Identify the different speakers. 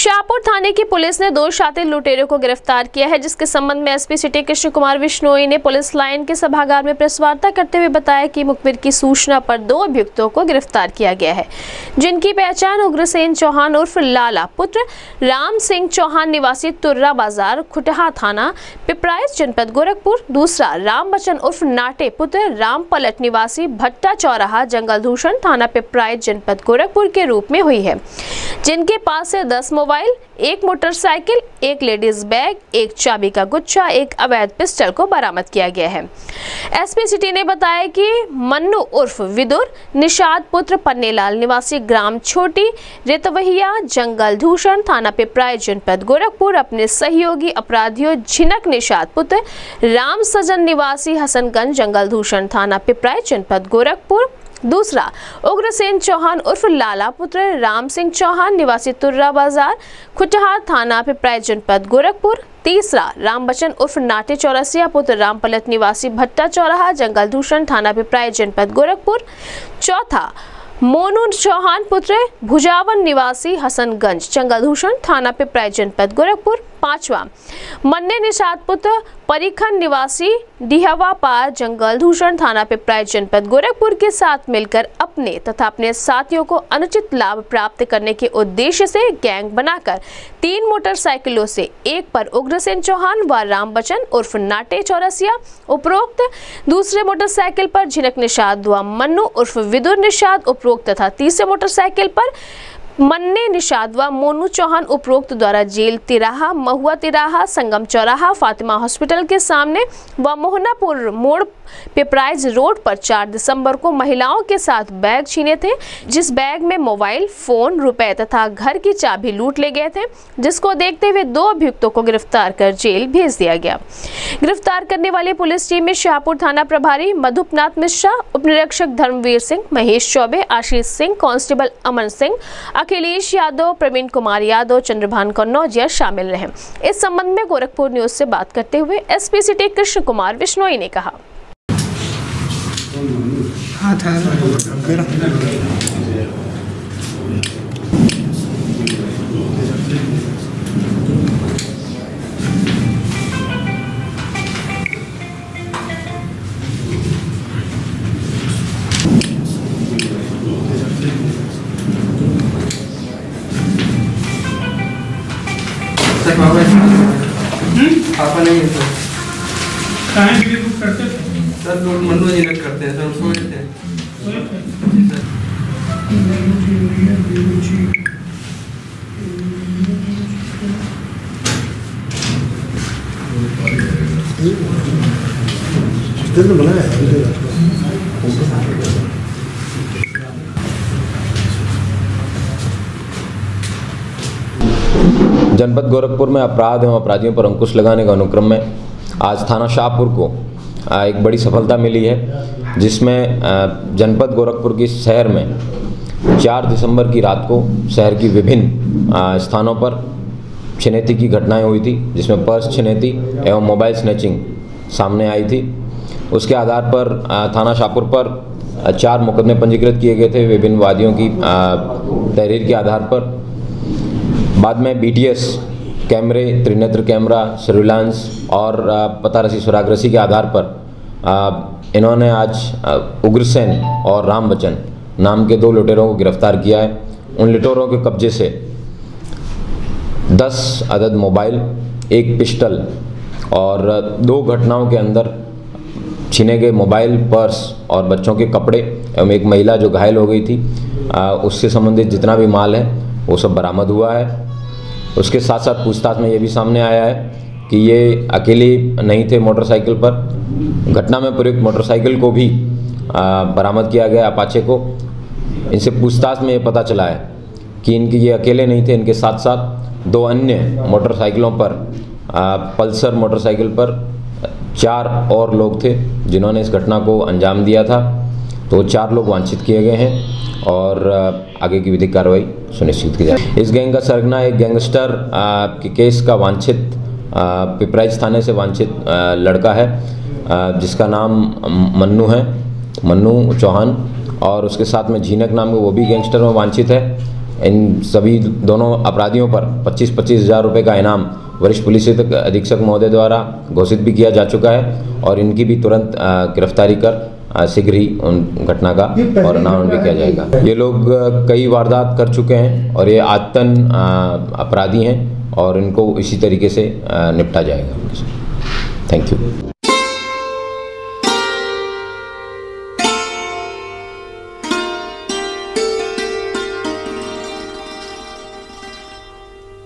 Speaker 1: शाहपुर थाने की पुलिस ने दो शातिर लुटेरों को गिरफ़्तार किया है, जिसके संबंध में एसपी सिटी कृष्ण कुमार विश्नोई ने पुलिस लाइन के सभागार में प्रेस वार्ता करते हुए बताया कि मुखबिर की सूचना पर दो अभियुक्तों को गिरफ़्तार किया गया है, जिनकी पहचान उग्रसेन चौहान उर्फ़ लाला पुत्र राम सिंह चौहान निवासी तुर्रा बाज़ार, खुटहा थाना पिपराइस जनपद गोरखपुर, दूसरा राम बच्चन उर्फ़ नाटे पुत्र राम पलट निवासी भट्टा चौराहा, जंगल थाना पिपराइस जनपद गोरखपुर के रूप में हुई है, जिनके पास से 10 मोबाइल एक मोटरसाइकिल, एक लेडीज़ बैग, एक चाबी का गुच्छा, एक अवैध पिस्टल को बरामद किया गया है। एसपी सिटी ने बताया कि मन्नू उर्फ़ विदुर, निषाद पुत्र पन्नेलाल निवासी ग्राम छोटी, रेतवहिया, जंगल दूषण थाना पिपराय जनपद गोरखपुर, अपने सहयोगी अपराधियों झिनक निषाद पुत्र, राम सजन निवासी हसनगंज जंगल दूषण थाना पिपराय जनपद गोरखपुर। दूसरा, उग्रसेन चौहान उर्फ़ लाला पुत्र राम सिंह चौहान, निवासी तुर्रा बाज़ार खुटहार थाना पिपराय जनपद गोरखपुर। तीसरा, राम बच्चन उर्फ़ नाटे चौरसिया पुत्र रामपलत निवासी भट्टा चौराहा, जंगल दूषण थाना पिपराय जनपद गोरखपुर। चौथा, मोनू चौहान पुत्र भुजावन, निवासी हसनगंज जंगलभूषण थाना पिपराय जनपद गोरखपुर। पांचवा। मन्ने निषाद पुत्र, परिखन निवासी, डिहवा पार जंगल दूषण थाना पिपराय जनपद गोरखपुर के साथ मिलकर अपने तथा अपने साथियों को अनुचित लाभ प्राप्त करने के उद्देश्य से गैंग बनाकर तीन मोटरसाइकिलों से एक पर उग्रसेन चौहान व राम बचन उर्फ़ नाटे चौरसिया, उपरोक्त दूसरे मोटरसाइकिल पर झिनक निषाद व मन्नू उर्फ़ विदुर निषाद, उपरोक्त तथा तीसरे मोटरसाइकिल पर मन्ने निषाद व मोनू चौहान उपरोक्त द्वारा जेल तिराहा, महुआ तिराहा, संगम चौराहा, फातिमा हॉस्पिटल के सामने व मोहनापुर मोड़ पिपराइज रोड पर 4 दिसंबर को महिलाओं के साथ बैग छीने थे, जिस बैग में मोबाइल, फ़ोन, रुपए तथा घर की चाबी लूट ले गए थे, जिसको देखते हुए दो अभियुक्तों को गिरफ़्तार कर जेल भेज दिया गया। गिरफ़्तार करने वाली पुलिस टीम में शाहपुर थाना प्रभारी मधुपनाथ मिश्रा उप धर्मवीर सिंह, महेश चौबे, आशीष सिंह, कांस्टेबल अमन सिंह अखिलेश यादव प्रवीण कुमार यादव चंद्रभान कन्नौजिया शामिल रहे। इस संबंध में गोरखपुर न्यूज़ से बात करते हुए एसपी सिटी कृष्ण कुमार बिश्नोई ने कहा।
Speaker 2: हाँ था।
Speaker 3: सर पापा पापा नहीं है सर
Speaker 2: कहाँ के लिए बुक करते
Speaker 3: सर लोग मनोरंजन करते हैं सर हम सो रहे थे
Speaker 2: सोए थे?
Speaker 3: जी सर
Speaker 4: चित्र बनाया है
Speaker 5: जनपद गोरखपुर में अपराध एवं अपराधियों पर अंकुश लगाने के अनुक्रम में आज थाना शाहपुर को एक बड़ी सफलता मिली है, जिसमें जनपद गोरखपुर की शहर में 4 दिसंबर की रात को शहर की विभिन्न स्थानों पर छिनेती की घटनाएँ हुई थी, जिसमें पर्स छिनेती एवं मोबाइल स्नैचिंग सामने आई थी। उसके आधार पर थाना शाहपुर पर चार मुकदमे पंजीकृत किए गए थे, विभिन्न वादियों की तहरीर के आधार पर। बाद में बीटीएस कैमरे त्रिनेत्र कैमरा सर्विलांस और आ, पता रसी सुरागरसी के आधार पर इन्होंने आज उग्रसेन और राम बच्चन नाम के दो लुटेरों को गिरफ़्तार किया है। उन लुटेरों के कब्जे से 10 अदद मोबाइल एक पिस्टल और दो घटनाओं के अंदर छीने गए मोबाइल पर्स और बच्चों के कपड़े एवं एक महिला जो घायल हो गई थी। उससे संबंधित जितना भी माल है वो सब बरामद हुआ है। उसके साथ साथ पूछताछ में ये भी सामने आया है कि ये अकेले नहीं थे मोटरसाइकिल पर। घटना में प्रयुक्त मोटरसाइकिल को भी बरामद किया गया अपाचे को। इनसे पूछताछ में ये पता चला है कि इनके, ये अकेले नहीं थे, इनके साथ साथ दो अन्य मोटरसाइकिलों पर पल्सर मोटरसाइकिल पर चार और लोग थे, जिन्होंने इस घटना को अंजाम दिया था। तो चार लोग वांछित किए गए हैं और आगे की विधिक कार्रवाई सुनिश्चित की जाए। इस गैंग का सरगना एक गैंगस्टर के केस का वांछित पिपराइज थाने से वांछित लड़का है जिसका नाम मन्नू है, मन्नू चौहान, और उसके साथ में झीनक नाम वो भी गैंगस्टर में वांछित है। इन सभी दोनों अपराधियों पर पच्चीस पच्चीस हज़ार रुपये का इनाम वरिष्ठ पुलिस अधीक्षक महोदय द्वारा घोषित भी किया जा चुका है और इनकी भी तुरंत गिरफ्तारी कर शीघ्र ही उन घटना का और अनावरण भी किया जाएगा। ये लोग कई वारदात कर चुके हैं और ये आदतन अपराधी हैं और इनको इसी तरीके से निपटा जाएगा। Thank you.